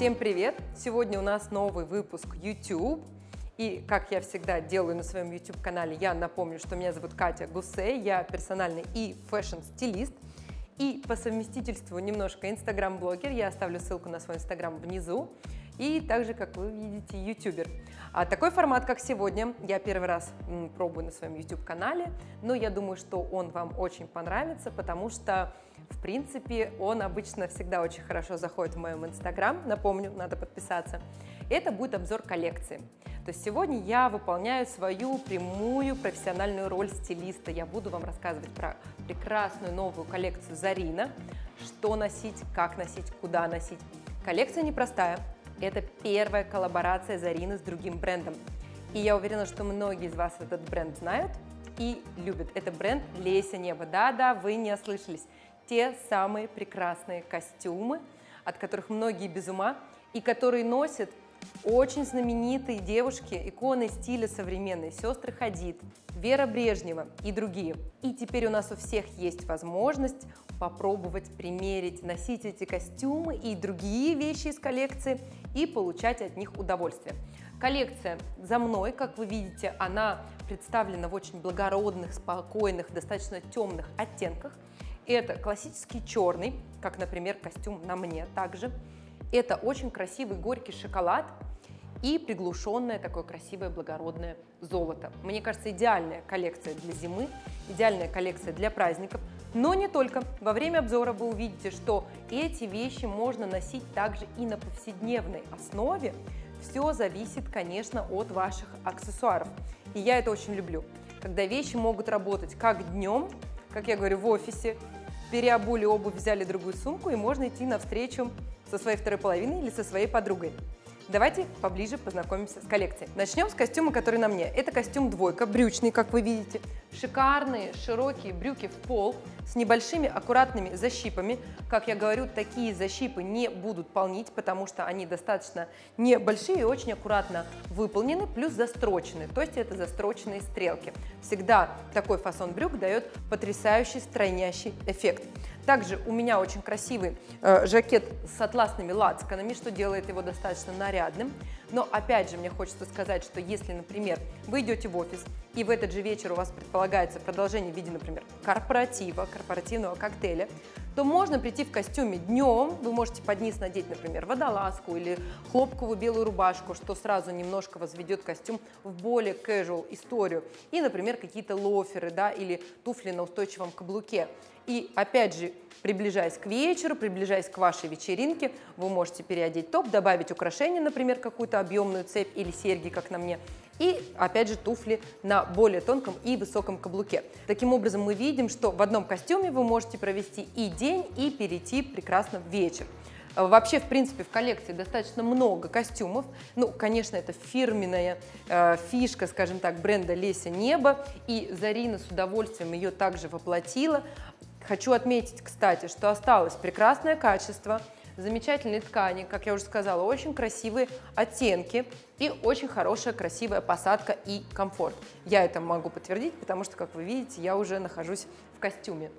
Всем привет! Сегодня у нас новый выпуск YouTube. И, как я всегда делаю на своем YouTube-канале, я напомню, что меня зовут Катя Гусей, я персональный и fashion-стилист. И по совместительству немножко инстаграм-блогер, я оставлю ссылку на свой инстаграм внизу. И также, как вы видите, ютубер. А такой формат, как сегодня, я первый раз пробую на своем YouTube-канале, но я думаю, что он вам очень понравится, потому что в принципе, он обычно всегда очень хорошо заходит в моем инстаграм, напомню, надо подписаться. Это будет обзор коллекции. То есть сегодня я выполняю свою прямую профессиональную роль стилиста. Я буду вам рассказывать про прекрасную новую коллекцию Зарина, что носить, как носить, куда носить. Коллекция непростая. Это первая коллаборация Зарины с другим брендом. И я уверена, что многие из вас этот бренд знают и любят. Это бренд Леся Небо. Да-да, вы не ослышались те самые прекрасные костюмы, от которых многие без ума, и которые носят очень знаменитые девушки, иконы стиля современной, сестры Хадид, Вера Брежнева и другие. И теперь у нас у всех есть возможность попробовать примерить, носить эти костюмы и другие вещи из коллекции и получать от них удовольствие. Коллекция за мной, как вы видите, она представлена в очень благородных, спокойных, достаточно темных оттенках – это классический черный, как, например, костюм на мне также. Это очень красивый горький шоколад и приглушенное такое красивое благородное золото. Мне кажется, идеальная коллекция для зимы, идеальная коллекция для праздников. Но не только. Во время обзора вы увидите, что эти вещи можно носить также и на повседневной основе. Все зависит, конечно, от ваших аксессуаров. И я это очень люблю. Когда вещи могут работать как днем, как я говорю, в офисе, переобули обувь, взяли другую сумку, и можно идти навстречу со своей второй половиной или со своей подругой. Давайте поближе познакомимся с коллекцией. Начнем с костюма, который на мне. Это костюм двойка, брючный, как вы видите. Шикарные широкие брюки в пол с небольшими аккуратными защипами. Как я говорю, такие защипы не будут полнить, потому что они достаточно небольшие и очень аккуратно выполнены, плюс застрочены. То есть это застроченные стрелки. Всегда такой фасон брюк дает потрясающий стройнящий эффект. Также у меня очень красивый э, жакет с атласными лацканами, что делает его достаточно нарядным. Но опять же, мне хочется сказать, что если, например, вы идете в офис, и в этот же вечер у вас предполагается продолжение в виде, например, корпоратива, корпоративного коктейля, то можно прийти в костюме днем, вы можете под низ надеть, например, водолазку или хлопковую белую рубашку, что сразу немножко возведет костюм в более casual историю. И, например, какие-то лоферы, да, или туфли на устойчивом каблуке. И опять же, приближаясь к вечеру, приближаясь к вашей вечеринке, вы можете переодеть топ, добавить украшение, например, какую-то объемную цепь или серьги, как на мне, и, опять же, туфли на более тонком и высоком каблуке. Таким образом, мы видим, что в одном костюме вы можете провести и день, и перейти прекрасно в вечер. Вообще, в принципе, в коллекции достаточно много костюмов. Ну, конечно, это фирменная э, фишка, скажем так, бренда Леся Небо. И Зарина с удовольствием ее также воплотила. Хочу отметить, кстати, что осталось прекрасное качество, замечательные ткани, как я уже сказала, очень красивые оттенки и очень хорошая, красивая посадка и комфорт. Я это могу подтвердить, потому что, как вы видите, я уже нахожусь в костюме.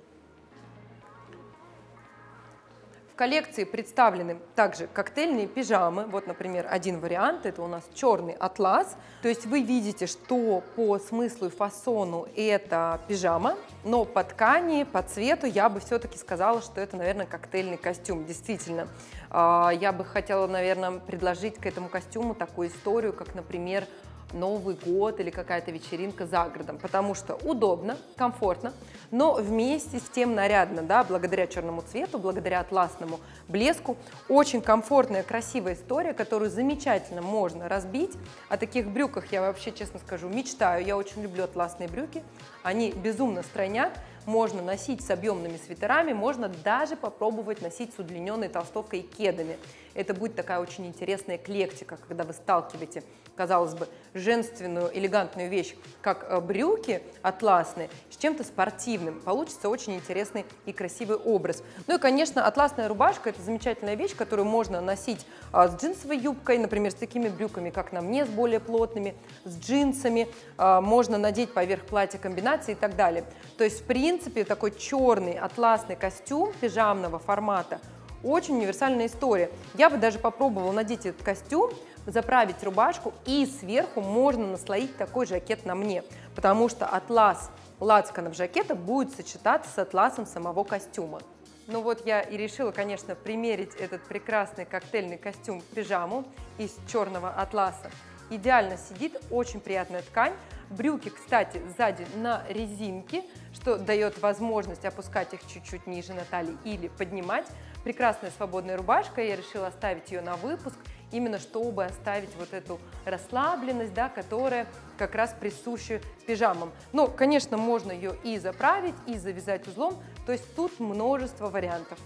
В коллекции представлены также коктейльные пижамы. Вот, например, один вариант, это у нас черный атлас. То есть вы видите, что по смыслу и фасону это пижама, но по ткани, по цвету я бы все-таки сказала, что это, наверное, коктейльный костюм. Действительно, а, я бы хотела, наверное, предложить к этому костюму такую историю, как, например, Новый год или какая-то вечеринка за городом, потому что удобно, комфортно, но вместе с тем нарядно, да, благодаря черному цвету, благодаря атласному блеску. Очень комфортная, красивая история, которую замечательно можно разбить. О таких брюках я вообще, честно скажу, мечтаю. Я очень люблю атласные брюки, они безумно стройнят, можно носить с объемными свитерами, можно даже попробовать носить с удлиненной толстовкой и кедами. Это будет такая очень интересная эклектика, когда вы сталкиваете, казалось бы, женственную, элегантную вещь, как э, брюки атласные, с чем-то спортивным. Получится очень интересный и красивый образ. Ну и, конечно, атласная рубашка – это замечательная вещь, которую можно носить а, с джинсовой юбкой, например, с такими брюками, как на мне, с более плотными, с джинсами. А, можно надеть поверх платья комбинации и так далее. То есть, в принципе, такой черный атласный костюм пижамного формата – очень универсальная история. Я бы даже попробовала надеть этот костюм, заправить рубашку и сверху можно наслоить такой жакет на мне, потому что атлас лацканов жакета будет сочетаться с атласом самого костюма. Ну вот я и решила, конечно, примерить этот прекрасный коктейльный костюм-пижаму из черного атласа. Идеально сидит, очень приятная ткань. Брюки, кстати, сзади на резинке, что дает возможность опускать их чуть-чуть ниже на талии или поднимать. Прекрасная свободная рубашка, я решила оставить ее на выпуск именно чтобы оставить вот эту расслабленность, да, которая как раз присуща пижамам. Но, конечно, можно ее и заправить, и завязать узлом, то есть тут множество вариантов.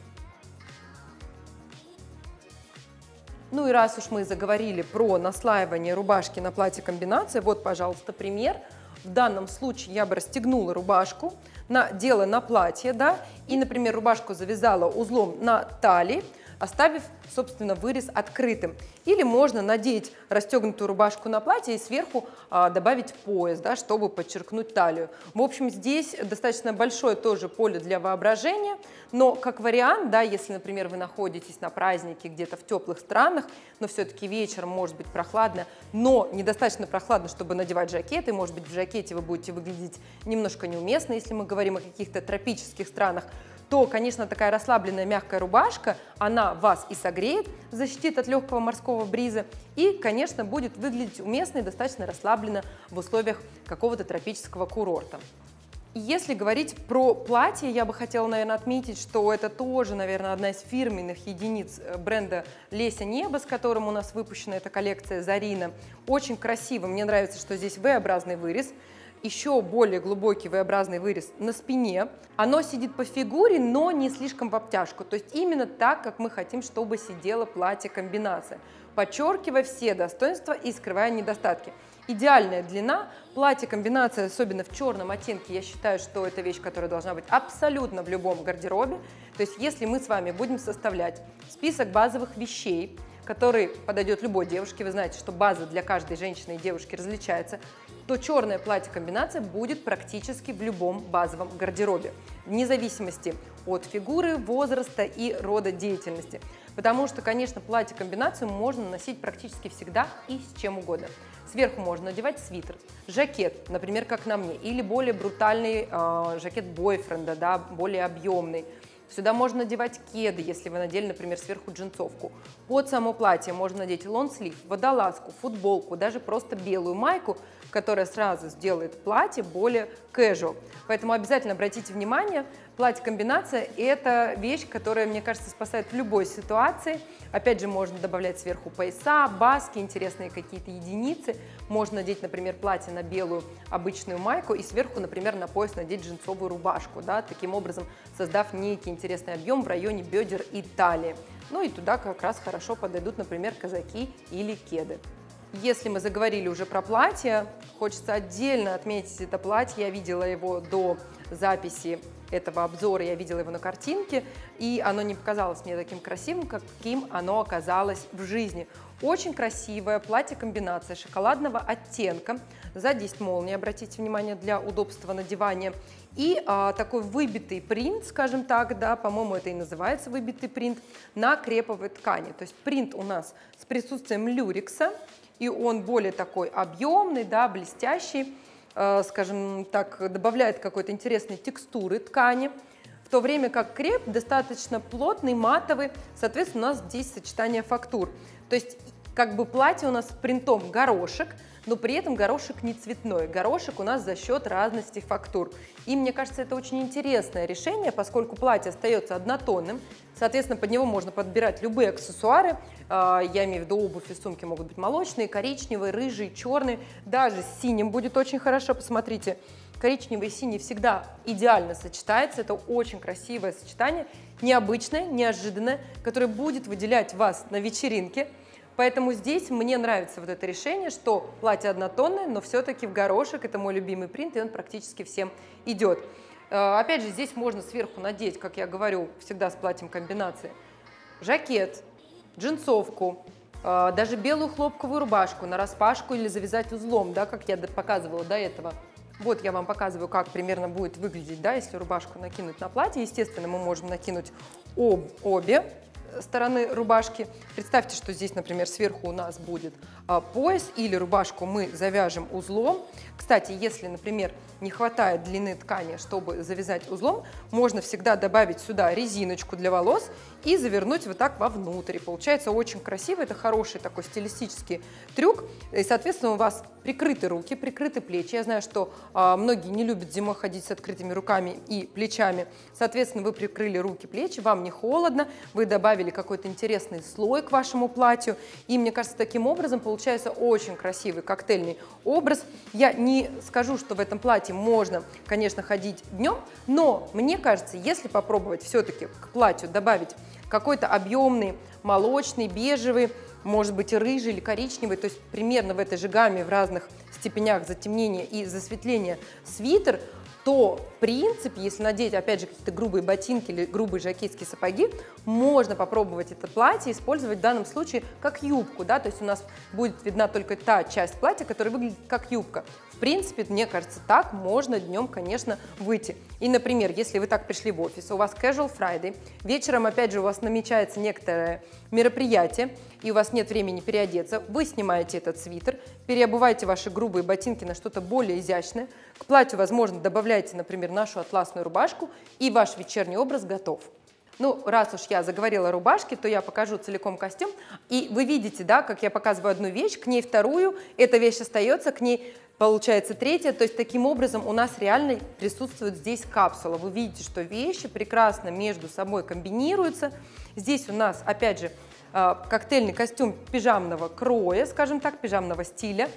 Ну и раз уж мы заговорили про наслаивание рубашки на платье комбинации, вот, пожалуйста, пример. В данном случае я бы расстегнула рубашку, надела на платье, да, и, например, рубашку завязала узлом на талии, оставив, собственно, вырез открытым. Или можно надеть расстегнутую рубашку на платье и сверху а, добавить пояс, да, чтобы подчеркнуть талию. В общем, здесь достаточно большое тоже поле для воображения, но как вариант, да, если, например, вы находитесь на празднике где-то в теплых странах, но все-таки вечером может быть прохладно, но недостаточно прохладно, чтобы надевать жакеты, может быть, в жакете вы будете выглядеть немножко неуместно, если мы говорим о каких-то тропических странах, то, конечно, такая расслабленная мягкая рубашка, она вас и согреет, защитит от легкого морского бриза и, конечно, будет выглядеть уместно и достаточно расслабленно в условиях какого-то тропического курорта. Если говорить про платье, я бы хотела, наверное, отметить, что это тоже, наверное, одна из фирменных единиц э, бренда Леся Небо, с которым у нас выпущена эта коллекция Зарина. Очень красиво, мне нравится, что здесь V-образный вырез, еще более глубокий V-образный вырез на спине. Оно сидит по фигуре, но не слишком в обтяжку. То есть именно так, как мы хотим, чтобы сидело платье-комбинация, подчеркивая все достоинства и скрывая недостатки. Идеальная длина, платье-комбинация, особенно в черном оттенке, я считаю, что это вещь, которая должна быть абсолютно в любом гардеробе. То есть если мы с вами будем составлять список базовых вещей, который подойдет любой девушке, вы знаете, что база для каждой женщины и девушки различается, то черное платье-комбинация будет практически в любом базовом гардеробе, вне зависимости от фигуры, возраста и рода деятельности. Потому что, конечно, платье-комбинацию можно носить практически всегда и с чем угодно. Сверху можно надевать свитер, жакет, например, как на мне, или более брутальный э, жакет бойфренда, да, более объемный. Сюда можно надевать кеды, если вы надели, например, сверху джинсовку. Под само платье можно надеть лонслив, водолазку, футболку, даже просто белую майку, которая сразу сделает платье более casual. Поэтому обязательно обратите внимание, платье-комбинация – это вещь, которая, мне кажется, спасает в любой ситуации. Опять же, можно добавлять сверху пояса, баски, интересные какие-то единицы. Можно надеть, например, платье на белую обычную майку и сверху, например, на пояс надеть джинсовую рубашку, да, таким образом создав некий интересный объем в районе бедер и талии. Ну и туда как раз хорошо подойдут, например, казаки или кеды. Если мы заговорили уже про платье, хочется отдельно отметить это платье. Я видела его до записи этого обзора, я видела его на картинке, и оно не показалось мне таким красивым, каким оно оказалось в жизни. Очень красивое платье-комбинация шоколадного оттенка. Сзади есть молния, обратите внимание, для удобства надевания. И а, такой выбитый принт, скажем так, да, по-моему, это и называется выбитый принт, на креповой ткани. То есть принт у нас с присутствием люрикса, и он более такой объемный, да, блестящий, э, скажем так, добавляет какой-то интересной текстуры ткани, в то время как креп достаточно плотный, матовый, соответственно, у нас здесь сочетание фактур. То есть как бы платье у нас с принтом горошек, но при этом горошек не цветной. Горошек у нас за счет разности фактур. И мне кажется, это очень интересное решение, поскольку платье остается однотонным, соответственно, под него можно подбирать любые аксессуары. А, я имею в виду обувь и сумки могут быть молочные, коричневые, рыжие, черные. Даже с синим будет очень хорошо, посмотрите. Коричневый и синий всегда идеально сочетается. Это очень красивое сочетание, необычное, неожиданное, которое будет выделять вас на вечеринке. Поэтому здесь мне нравится вот это решение, что платье однотонное, но все-таки в горошек, это мой любимый принт, и он практически всем идет. Э, опять же, здесь можно сверху надеть, как я говорю, всегда с платьем комбинации, жакет, джинсовку, э, даже белую хлопковую рубашку на распашку или завязать узлом, да, как я показывала до этого. Вот я вам показываю, как примерно будет выглядеть, да, если рубашку накинуть на платье. Естественно, мы можем накинуть об, обе стороны рубашки. Представьте, что здесь, например, сверху у нас будет пояс или рубашку мы завяжем узлом. Кстати, если, например, не хватает длины ткани, чтобы завязать узлом, можно всегда добавить сюда резиночку для волос и завернуть вот так вовнутрь. получается очень красиво, это хороший такой стилистический трюк. И, соответственно, у вас прикрыты руки, прикрыты плечи. Я знаю, что а, многие не любят зимой ходить с открытыми руками и плечами. Соответственно, вы прикрыли руки, плечи, вам не холодно, вы добавили какой-то интересный слой к вашему платью. И мне кажется, таким образом получается очень красивый коктейльный образ. Я не скажу, что в этом платье можно, конечно, ходить днем, но мне кажется, если попробовать все-таки к платью добавить какой-то объемный, молочный, бежевый, может быть рыжий или коричневый, то есть примерно в этой же гамме в разных степенях затемнения и засветления свитер, то, в принципе, если надеть, опять же, какие-то грубые ботинки или грубые жакетские сапоги, можно попробовать это платье использовать в данном случае как юбку, да, то есть у нас будет видна только та часть платья, которая выглядит как юбка. В принципе, мне кажется, так можно днем, конечно, выйти. И, например, если вы так пришли в офис, у вас casual Friday, вечером, опять же, у вас намечается некоторое мероприятие, и у вас нет времени переодеться, вы снимаете этот свитер, переобуваете ваши грубые ботинки на что-то более изящное, к платью, возможно, добавляете, например, нашу атласную рубашку, и ваш вечерний образ готов. Ну, раз уж я заговорила о рубашке, то я покажу целиком костюм. И вы видите, да, как я показываю одну вещь, к ней вторую, эта вещь остается, к ней получается третья. То есть таким образом у нас реально присутствует здесь капсула. Вы видите, что вещи прекрасно между собой комбинируются. Здесь у нас, опять же, коктейльный костюм пижамного кроя, скажем так, пижамного стиля.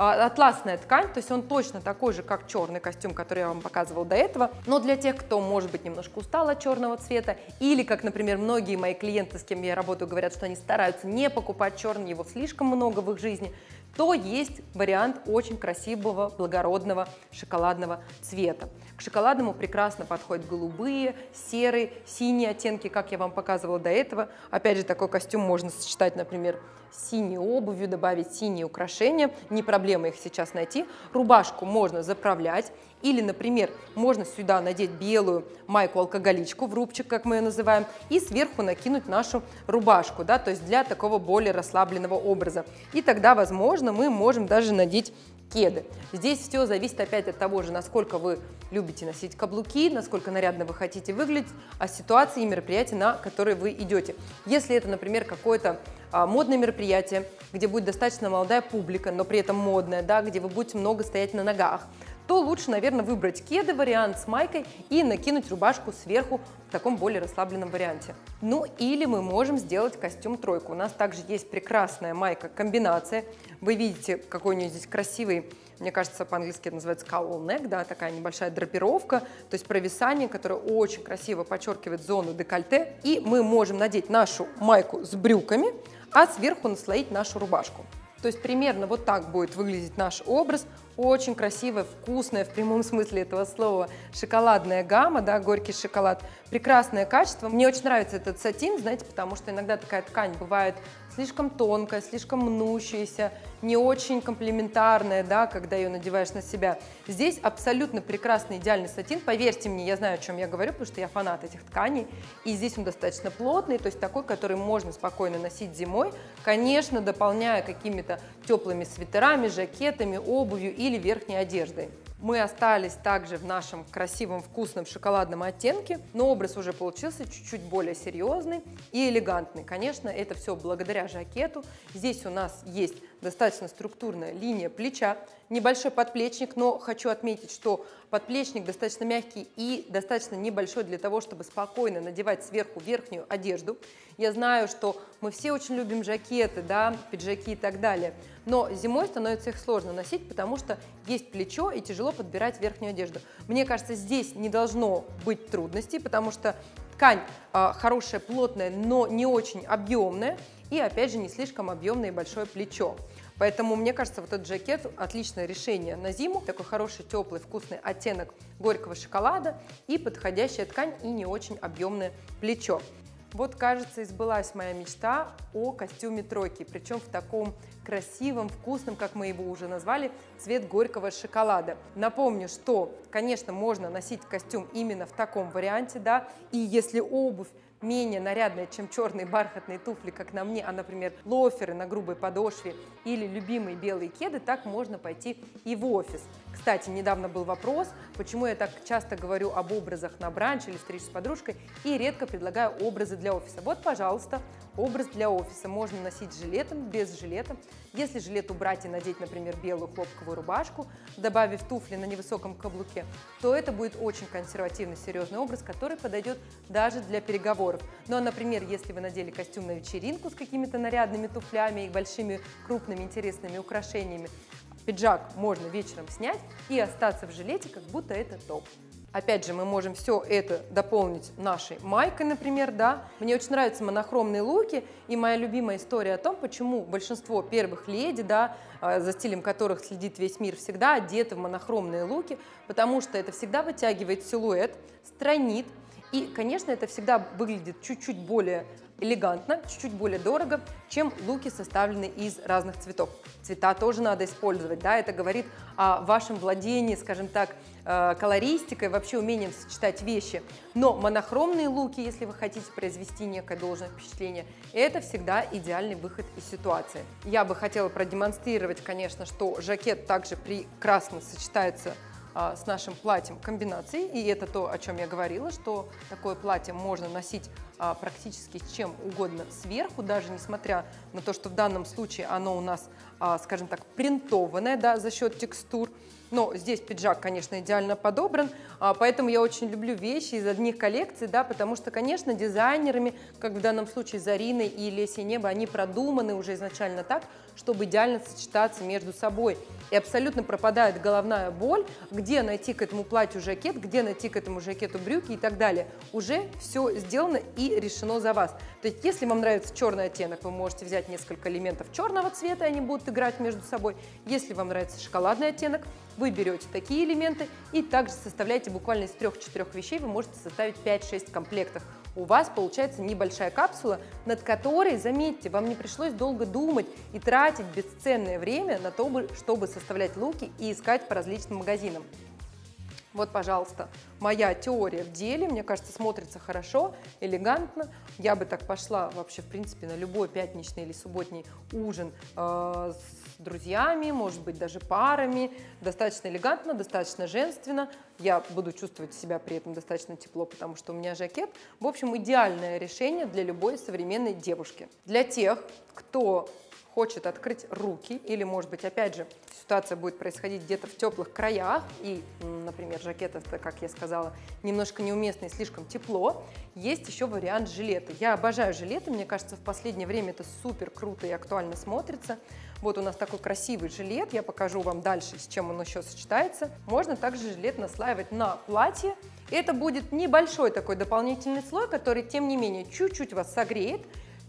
А, атласная ткань, то есть он точно такой же, как черный костюм, который я вам показывала до этого, но для тех, кто, может быть, немножко устал от черного цвета, или, как, например, многие мои клиенты, с кем я работаю, говорят, что они стараются не покупать черный, его слишком много в их жизни, то есть вариант очень красивого, благородного шоколадного цвета. К шоколадному прекрасно подходят голубые, серые, синие оттенки, как я вам показывала до этого. Опять же, такой костюм можно сочетать, например, с синей обувью, добавить синие украшения. Не проблема их сейчас найти. Рубашку можно заправлять. Или, например, можно сюда надеть белую майку-алкоголичку в рубчик, как мы ее называем, и сверху накинуть нашу рубашку, да, то есть для такого более расслабленного образа. И тогда, возможно, мы можем даже надеть кеды. Здесь все зависит опять от того же, насколько вы любите носить каблуки, насколько нарядно вы хотите выглядеть, от ситуации и мероприятия, на которые вы идете. Если это, например, какое-то а, модное мероприятие, где будет достаточно молодая публика, но при этом модная, да, где вы будете много стоять на ногах, то лучше, наверное, выбрать кеды вариант с майкой и накинуть рубашку сверху в таком более расслабленном варианте. Ну или мы можем сделать костюм тройку. У нас также есть прекрасная майка-комбинация. Вы видите, какой у нее здесь красивый мне кажется, по-английски это называется cowl neck, да, такая небольшая драпировка, то есть провисание, которое очень красиво подчеркивает зону декольте. И мы можем надеть нашу майку с брюками, а сверху наслоить нашу рубашку. То есть примерно вот так будет выглядеть наш образ. Очень красивая, вкусная в прямом смысле этого слова шоколадная гамма, да, горький шоколад. Прекрасное качество. Мне очень нравится этот сатин, знаете, потому что иногда такая ткань бывает слишком тонкая, слишком мнущаяся, не очень комплементарная, да, когда ее надеваешь на себя. Здесь абсолютно прекрасный, идеальный сатин. Поверьте мне, я знаю, о чем я говорю, потому что я фанат этих тканей. И здесь он достаточно плотный, то есть такой, который можно спокойно носить зимой, конечно, дополняя какими-то теплыми свитерами, жакетами, обувью или верхней одеждой. Мы остались также в нашем красивом вкусном шоколадном оттенке, но образ уже получился чуть-чуть более серьезный и элегантный. Конечно, это все благодаря жакету. Здесь у нас есть достаточно структурная линия плеча, небольшой подплечник, но хочу отметить, что подплечник достаточно мягкий и достаточно небольшой для того, чтобы спокойно надевать сверху верхнюю одежду. Я знаю, что мы все очень любим жакеты, да, пиджаки и так далее, но зимой становится их сложно носить, потому что есть плечо и тяжело подбирать верхнюю одежду. Мне кажется, здесь не должно быть трудностей, потому что ткань э, хорошая, плотная, но не очень объемная, и опять же не слишком объемное и большое плечо. Поэтому мне кажется, вот этот жакет отличное решение на зиму. Такой хороший, теплый, вкусный оттенок горького шоколада и подходящая ткань и не очень объемное плечо. Вот, кажется, избылась моя мечта о костюме тройки, причем в таком красивом, вкусном, как мы его уже назвали, цвет горького шоколада. Напомню, что, конечно, можно носить костюм именно в таком варианте, да, и если обувь менее нарядная, чем черные бархатные туфли, как на мне, а, например, лоферы на грубой подошве или любимые белые кеды, так можно пойти и в офис. Кстати, недавно был вопрос, почему я так часто говорю об образах на бранч или встрече с подружкой и редко предлагаю образы для офиса. Вот, пожалуйста, образ для офиса. Можно носить жилетом, без жилета. Если жилет убрать и надеть, например, белую хлопковую рубашку, добавив туфли на невысоком каблуке, то это будет очень консервативный, серьезный образ, который подойдет даже для переговоров. Ну а, например, если вы надели костюм на вечеринку с какими-то нарядными туфлями и большими крупными интересными украшениями, пиджак можно вечером снять и остаться в жилете, как будто это топ. Опять же, мы можем все это дополнить нашей майкой, например, да. Мне очень нравятся монохромные луки, и моя любимая история о том, почему большинство первых леди, да, а, за стилем которых следит весь мир, всегда одеты в монохромные луки, потому что это всегда вытягивает силуэт, странит, и, конечно, это всегда выглядит чуть-чуть более элегантно, чуть-чуть более дорого, чем луки, составленные из разных цветов. Цвета тоже надо использовать, да, это говорит о вашем владении, скажем так, э, колористикой, вообще умением сочетать вещи. Но монохромные луки, если вы хотите произвести некое должное впечатление, это всегда идеальный выход из ситуации. Я бы хотела продемонстрировать, конечно, что жакет также прекрасно сочетается а, с нашим платьем комбинации. И это то, о чем я говорила, что такое платье можно носить а, практически чем угодно сверху, даже несмотря на то, что в данном случае оно у нас, а, скажем так, принтованное да, за счет текстур. Но здесь пиджак, конечно, идеально подобран, а, поэтому я очень люблю вещи из одних коллекций, да, потому что, конечно, дизайнерами, как в данном случае Зарины и Леси Небо, они продуманы уже изначально так, чтобы идеально сочетаться между собой. И абсолютно пропадает головная боль, где найти к этому платью жакет, где найти к этому жакету брюки и так далее. Уже все сделано и решено за вас. То есть, если вам нравится черный оттенок, вы можете взять несколько элементов черного цвета, они будут играть между собой. Если вам нравится шоколадный оттенок, вы берете такие элементы и также составляете буквально из трех-четырех вещей, вы можете составить 5-6 комплектов. У вас получается небольшая капсула, над которой, заметьте, вам не пришлось долго думать и тратить бесценное время на то, чтобы составлять луки и искать по различным магазинам. Вот, пожалуйста, моя теория в деле, мне кажется, смотрится хорошо, элегантно. Я бы так пошла вообще, в принципе, на любой пятничный или субботний ужин э, с друзьями, может быть, даже парами. Достаточно элегантно, достаточно женственно. Я буду чувствовать себя при этом достаточно тепло, потому что у меня жакет. В общем, идеальное решение для любой современной девушки. Для тех, кто хочет открыть руки, или, может быть, опять же, ситуация будет происходить где-то в теплых краях, и, например, жакет это, как я сказала, немножко неуместно и слишком тепло, есть еще вариант жилета. Я обожаю жилеты, мне кажется, в последнее время это супер круто и актуально смотрится. Вот у нас такой красивый жилет, я покажу вам дальше, с чем он еще сочетается. Можно также жилет наслаивать на платье, это будет небольшой такой дополнительный слой, который, тем не менее, чуть-чуть вас согреет,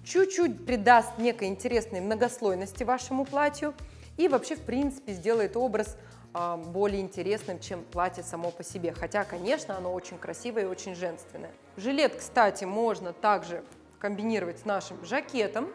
чуть-чуть придаст некой интересной многослойности вашему платью и вообще, в принципе, сделает образ а, более интересным, чем платье само по себе. Хотя, конечно, оно очень красивое и очень женственное. Жилет, кстати, можно также комбинировать с нашим жакетом.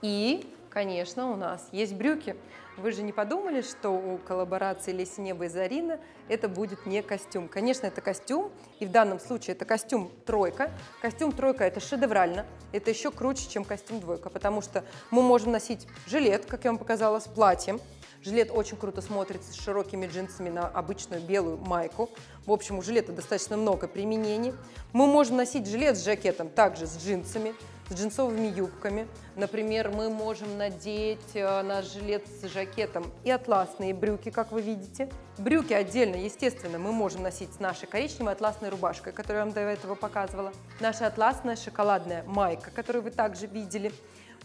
И, конечно, у нас есть брюки. Вы же не подумали, что у коллаборации Леси Неба и Зарина это будет не костюм? Конечно, это костюм, и в данном случае это костюм тройка. Костюм тройка это шедеврально, это еще круче, чем костюм двойка, потому что мы можем носить жилет, как я вам показала, с платьем, Жилет очень круто смотрится с широкими джинсами на обычную белую майку. В общем, у жилета достаточно много применений. Мы можем носить жилет с жакетом также с джинсами, с джинсовыми юбками. Например, мы можем надеть э, наш жилет с жакетом и атласные брюки, как вы видите. Брюки отдельно, естественно, мы можем носить с нашей коричневой атласной рубашкой, которую я вам до этого показывала. Наша атласная шоколадная майка, которую вы также видели.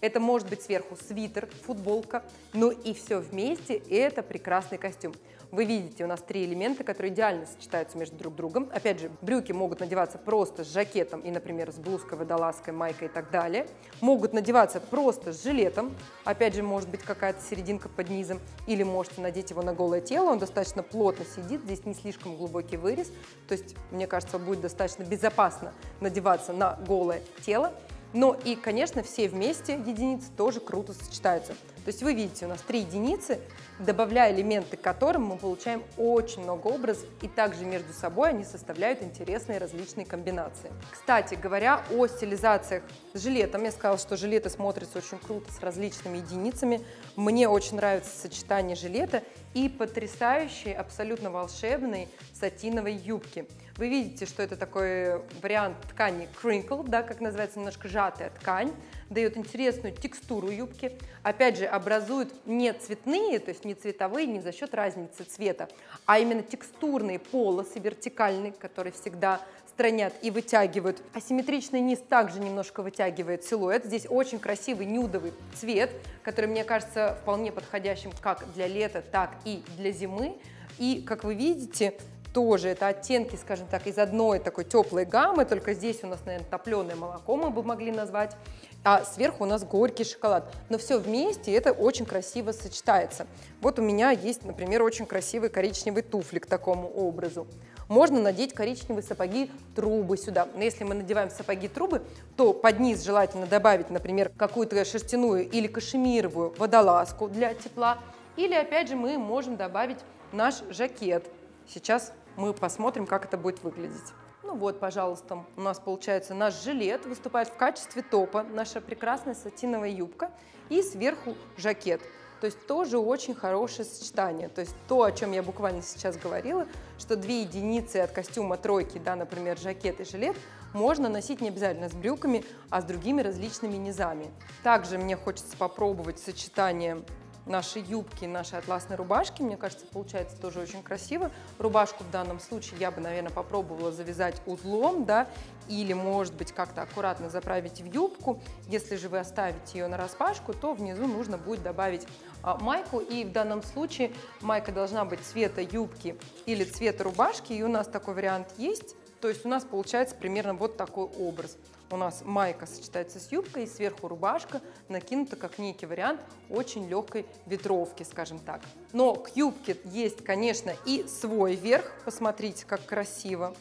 Это может быть сверху свитер, футболка, ну и все вместе это прекрасный костюм. Вы видите, у нас три элемента, которые идеально сочетаются между друг другом. Опять же, брюки могут надеваться просто с жакетом и, например, с блузкой, водолазкой, майкой и так далее. Могут надеваться просто с жилетом. Опять же, может быть какая-то серединка под низом. Или можете надеть его на голое тело. Он достаточно плотно сидит, здесь не слишком глубокий вырез. То есть, мне кажется, будет достаточно безопасно надеваться на голое тело. Но и, конечно, все вместе единицы тоже круто сочетаются. То есть вы видите, у нас три единицы, добавляя элементы к которым мы получаем очень много образов, и также между собой они составляют интересные различные комбинации. Кстати, говоря о стилизациях с жилетом, я сказала, что жилеты смотрятся очень круто с различными единицами. Мне очень нравится сочетание жилета и потрясающей, абсолютно волшебной сатиновой юбки. Вы видите, что это такой вариант ткани crinkle, да, как называется, немножко сжатая ткань, дает интересную текстуру юбки. Опять же, образуют не цветные, то есть не цветовые, не за счет разницы цвета, а именно текстурные полосы вертикальные, которые всегда странят и вытягивают. Асимметричный низ также немножко вытягивает силуэт. Здесь очень красивый нюдовый цвет, который, мне кажется, вполне подходящим как для лета, так и для зимы. И, как вы видите, тоже это оттенки, скажем так, из одной такой теплой гаммы, только здесь у нас, наверное, топленое молоко мы бы могли назвать, а сверху у нас горький шоколад. Но все вместе это очень красиво сочетается. Вот у меня есть, например, очень красивый коричневый туфли к такому образу. Можно надеть коричневые сапоги трубы сюда. Но если мы надеваем сапоги трубы, то под низ желательно добавить, например, какую-то шерстяную или кашемировую водолазку для тепла. Или, опять же, мы можем добавить наш жакет. Сейчас мы посмотрим, как это будет выглядеть. Ну вот, пожалуйста, у нас получается наш жилет выступает в качестве топа, наша прекрасная сатиновая юбка и сверху жакет. То есть тоже очень хорошее сочетание. То есть то, о чем я буквально сейчас говорила, что две единицы от костюма тройки, да, например, жакет и жилет, можно носить не обязательно с брюками, а с другими различными низами. Также мне хочется попробовать сочетание наши юбки, наши атласные рубашки. Мне кажется, получается тоже очень красиво. Рубашку в данном случае я бы, наверное, попробовала завязать узлом, да, или, может быть, как-то аккуратно заправить в юбку. Если же вы оставите ее на распашку, то внизу нужно будет добавить а, майку. И в данном случае майка должна быть цвета юбки или цвета рубашки. И у нас такой вариант есть. То есть у нас получается примерно вот такой образ у нас майка сочетается с юбкой, и сверху рубашка накинута как некий вариант очень легкой ветровки, скажем так. Но к юбке есть, конечно, и свой верх. Посмотрите, как красиво.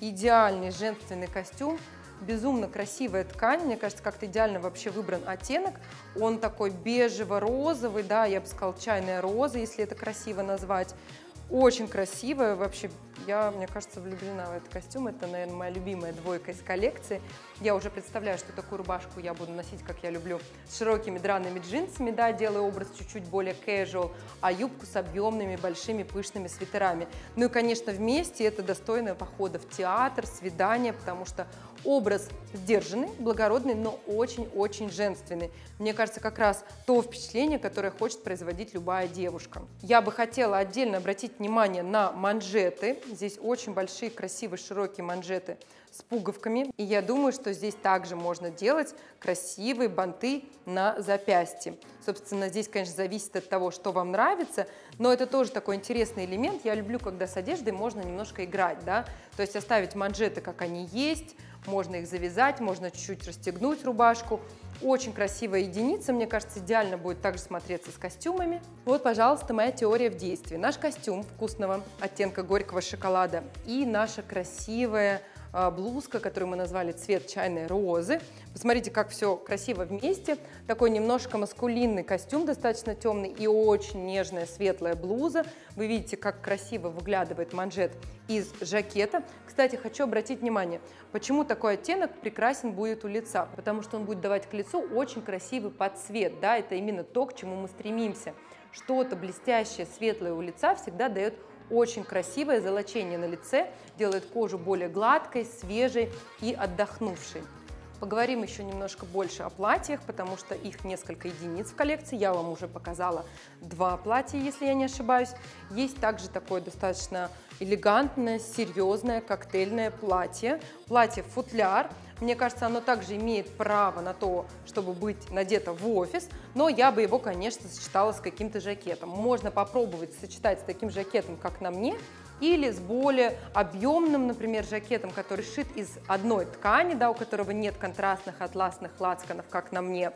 Идеальный женственный костюм. Безумно красивая ткань, мне кажется, как-то идеально вообще выбран оттенок. Он такой бежево-розовый, да, я бы сказала, чайная роза, если это красиво назвать. Очень красивая, вообще я, мне кажется, влюблена в этот костюм. Это, наверное, моя любимая двойка из коллекции. Я уже представляю, что такую рубашку я буду носить, как я люблю, с широкими драными джинсами, да, делая образ чуть-чуть более casual, а юбку с объемными, большими, пышными свитерами. Ну и, конечно, вместе это достойное похода в театр, свидание, потому что образ сдержанный, благородный, но очень-очень женственный. Мне кажется, как раз то впечатление, которое хочет производить любая девушка. Я бы хотела отдельно обратить внимание на манжеты. Здесь очень большие, красивые, широкие манжеты с пуговками. И я думаю, что здесь также можно делать красивые банты на запястье. Собственно, здесь, конечно, зависит от того, что вам нравится, но это тоже такой интересный элемент. Я люблю, когда с одеждой можно немножко играть, да, то есть оставить манжеты, как они есть, можно их завязать, можно чуть-чуть расстегнуть рубашку. Очень красивая единица, мне кажется, идеально будет также смотреться с костюмами. Вот, пожалуйста, моя теория в действии. Наш костюм вкусного оттенка горького шоколада и наша красивая блузка, которую мы назвали цвет чайной розы. Посмотрите, как все красиво вместе. Такой немножко маскулинный костюм, достаточно темный и очень нежная светлая блуза. Вы видите, как красиво выглядывает манжет из жакета. Кстати, хочу обратить внимание, почему такой оттенок прекрасен будет у лица. Потому что он будет давать к лицу очень красивый подсвет. Да? Это именно то, к чему мы стремимся. Что-то блестящее, светлое у лица всегда дает очень красивое золочение на лице, делает кожу более гладкой, свежей и отдохнувшей. Поговорим еще немножко больше о платьях, потому что их несколько единиц в коллекции. Я вам уже показала два платья, если я не ошибаюсь. Есть также такое достаточно элегантное, серьезное коктейльное платье. Платье-футляр. Мне кажется, оно также имеет право на то, чтобы быть надето в офис, но я бы его, конечно, сочетала с каким-то жакетом. Можно попробовать сочетать с таким жакетом, как на мне, или с более объемным, например, жакетом, который сшит из одной ткани, да, у которого нет контрастных атласных лацканов, как на мне.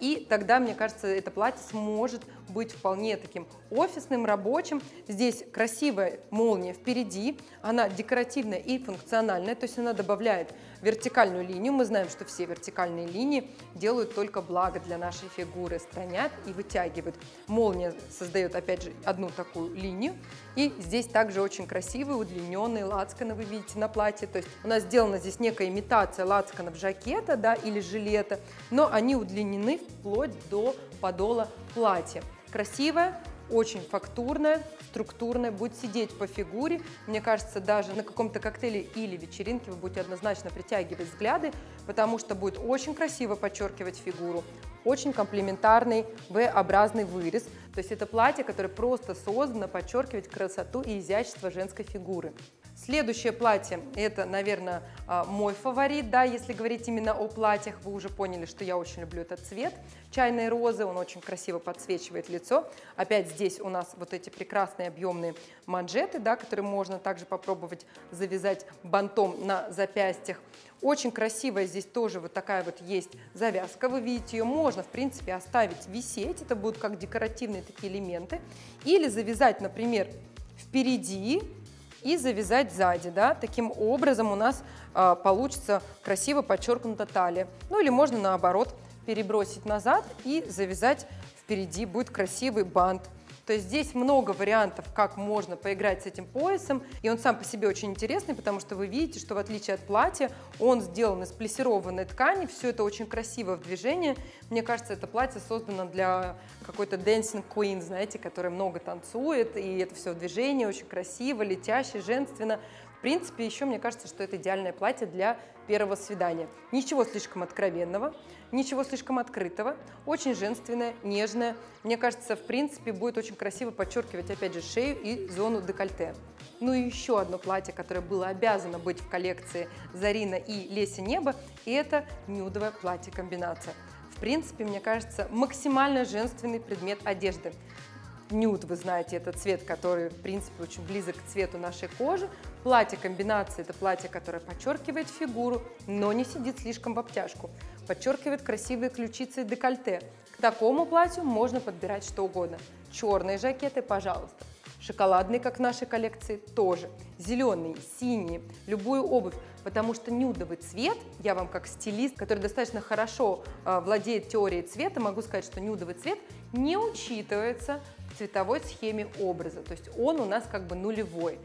И тогда, мне кажется, это платье сможет быть вполне таким офисным, рабочим. Здесь красивая молния впереди, она декоративная и функциональная, то есть она добавляет вертикальную линию. Мы знаем, что все вертикальные линии делают только благо для нашей фигуры, странят и вытягивают. Молния создает, опять же, одну такую линию. И здесь также очень красивые удлиненные лацканы вы видите на платье. То есть у нас сделана здесь некая имитация лацканов жакета да, или жилета, но они удлинены вплоть до подола платья. Красивая, очень фактурная, структурная, будет сидеть по фигуре. Мне кажется, даже на каком-то коктейле или вечеринке вы будете однозначно притягивать взгляды, потому что будет очень красиво подчеркивать фигуру, очень комплементарный V-образный вырез. То есть это платье, которое просто создано подчеркивать красоту и изящество женской фигуры. Следующее платье, это, наверное, а, мой фаворит, да, если говорить именно о платьях, вы уже поняли, что я очень люблю этот цвет. Чайной розы, он очень красиво подсвечивает лицо. Опять здесь у нас вот эти прекрасные объемные манжеты, да, которые можно также попробовать завязать бантом на запястьях. Очень красивая здесь тоже вот такая вот есть завязка, вы видите ее, можно в принципе оставить висеть, это будут как декоративные такие элементы, или завязать, например, впереди, и завязать сзади. Да? Таким образом у нас э, получится красиво подчеркнута талия. Ну или можно наоборот перебросить назад и завязать впереди. Будет красивый бант. То есть здесь много вариантов, как можно поиграть с этим поясом. И он сам по себе очень интересный, потому что вы видите, что в отличие от платья, он сделан из плессированной ткани. Все это очень красиво в движении. Мне кажется, это платье создано для какой-то dancing queen, знаете, которая много танцует. И это все в движении, очень красиво, летяще, женственно. В принципе, еще мне кажется, что это идеальное платье для первого свидания. Ничего слишком откровенного, ничего слишком открытого, очень женственное, нежное. Мне кажется, в принципе, будет очень красиво подчеркивать, опять же, шею и зону декольте. Ну и еще одно платье, которое было обязано быть в коллекции Зарина и Леся Небо, и это нюдовое платье-комбинация. В принципе, мне кажется, максимально женственный предмет одежды. Нюд, вы знаете, это цвет, который, в принципе, очень близок к цвету нашей кожи. Платье комбинации – это платье, которое подчеркивает фигуру, но не сидит слишком в обтяжку. Подчеркивает красивые ключицы и декольте. К такому платью можно подбирать что угодно. Черные жакеты, пожалуйста. Шоколадные, как в нашей коллекции, тоже. Зеленые, синие, любую обувь. Потому что нюдовый цвет, я вам как стилист, который достаточно хорошо э, владеет теорией цвета, могу сказать, что нюдовый цвет не учитывается в цветовой схеме образа. То есть он у нас как бы нулевой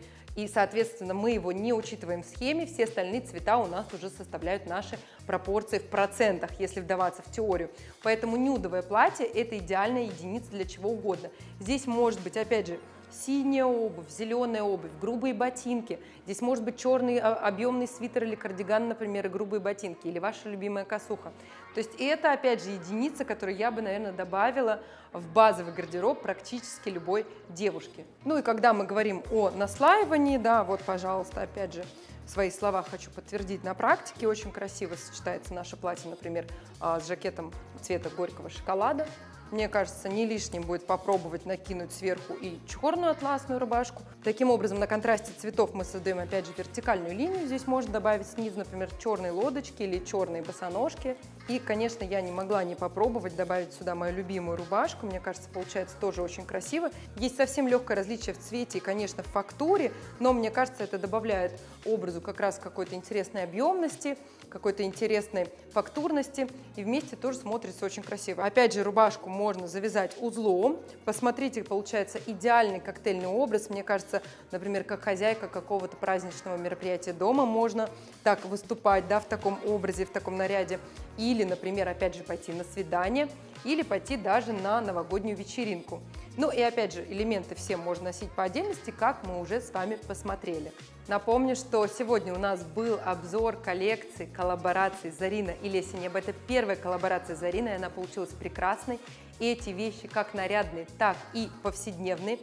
и, соответственно, мы его не учитываем в схеме, все остальные цвета у нас уже составляют наши пропорции в процентах, если вдаваться в теорию. Поэтому нюдовое платье – это идеальная единица для чего угодно. Здесь может быть, опять же, синяя обувь, зеленая обувь, грубые ботинки. Здесь может быть черный а, объемный свитер или кардиган, например, и грубые ботинки, или ваша любимая косуха. То есть это, опять же, единица, которую я бы, наверное, добавила в базовый гардероб практически любой девушки. Ну и когда мы говорим о наслаивании, да, вот, пожалуйста, опять же, свои слова хочу подтвердить на практике. Очень красиво сочетается наше платье, например, а, с жакетом цвета горького шоколада. Мне кажется, не лишним будет попробовать накинуть сверху и черную атласную рубашку. Таким образом, на контрасте цветов мы создаем, опять же, вертикальную линию. Здесь можно добавить снизу, например, черные лодочки или черные босоножки. И, конечно, я не могла не попробовать добавить сюда мою любимую рубашку. Мне кажется, получается тоже очень красиво. Есть совсем легкое различие в цвете и, конечно, в фактуре, но мне кажется, это добавляет образу как раз какой-то интересной объемности, какой-то интересной фактурности. И вместе тоже смотрится очень красиво. Опять же, рубашку можно завязать узлом. Посмотрите, получается идеальный коктейльный образ. Мне кажется, например, как хозяйка какого-то праздничного мероприятия дома можно так выступать, да, в таком образе, в таком наряде. Или, например, опять же, пойти на свидание, или пойти даже на новогоднюю вечеринку. Ну и опять же, элементы все можно носить по отдельности, как мы уже с вами посмотрели. Напомню, что сегодня у нас был обзор коллекции, коллаборации Зарина и Леся Небо. Это первая коллаборация Зарина, и она получилась прекрасной. И эти вещи как нарядные, так и повседневные.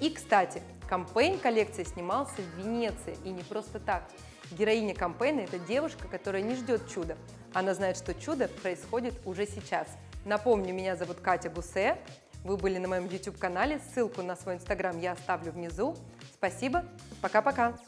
И, кстати, кампейн коллекции снимался в Венеции, и не просто так. Героиня кампейна – это девушка, которая не ждет чуда. Она знает, что чудо происходит уже сейчас. Напомню, меня зовут Катя Гусе. Вы были на моем YouTube-канале. Ссылку на свой Инстаграм я оставлю внизу. Спасибо. Пока-пока.